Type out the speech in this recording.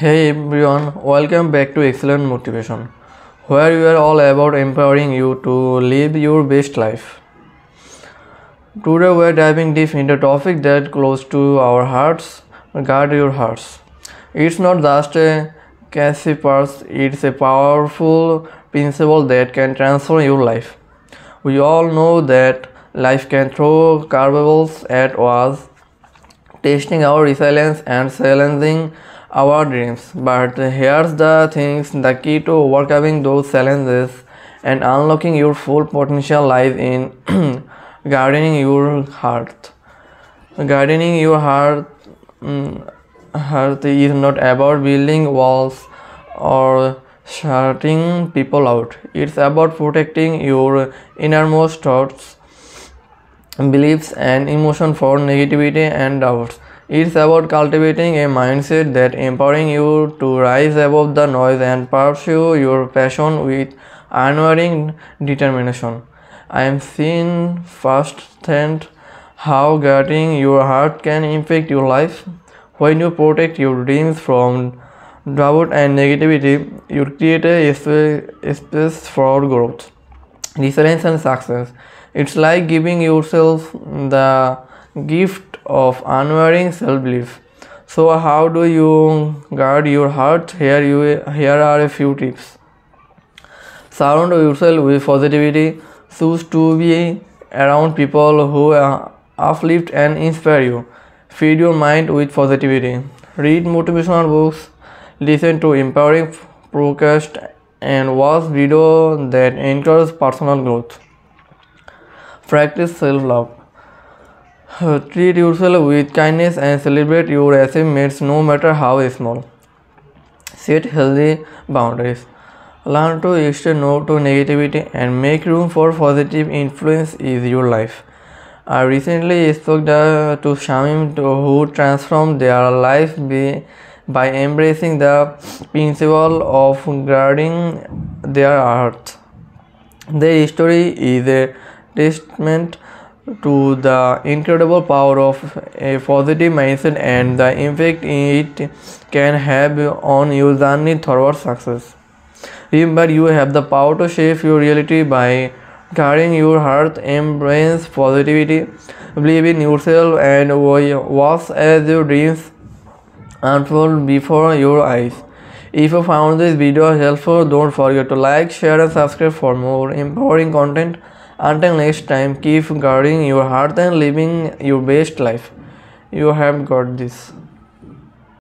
Hey everyone, welcome back to Excellent Motivation, where we are all about empowering you to live your best life. Today we are diving deep into a topic that close to our hearts. Guard your hearts. It's not just a catchy verse; it's a powerful principle that can transform your life. We all know that life can throw curveballs at us, testing our resilience and challenging our dreams. But here's the things the key to overcoming those challenges and unlocking your full potential lies in gardening your heart. Gardening your heart, mm, heart is not about building walls or shutting people out. It's about protecting your innermost thoughts, beliefs, and emotion for negativity and doubts. It's about cultivating a mindset that empowering you to rise above the noise and pursue your passion with unwavering determination. I am seeing firsthand how guarding your heart can impact your life. When you protect your dreams from doubt and negativity, you create a space for growth, resilience, and success. It's like giving yourself the gift of unwavering self-belief. So how do you guard your heart? Here you here are a few tips. Surround yourself with positivity. Choose to be around people who uplift and inspire you. Feed your mind with positivity. Read motivational books. Listen to empowering podcasts and watch videos that encourage personal growth. Practice self-love Treat yourself with kindness and celebrate your achievements no matter how small. Set healthy boundaries. Learn to say no to negativity and make room for positive influence in your life. I recently spoke to Shamim who transformed their life by embracing the principle of guarding their heart. Their story is a testament to the incredible power of a positive mindset and the impact it can have on your journey toward success. Remember, you have the power to shape your reality by guarding your heart, embrace positivity, believe in yourself, and watch as your dreams unfold before your eyes. If you found this video helpful, don't forget to like, share, and subscribe for more empowering content. Until next time, keep guarding your heart and living your best life. You have got this.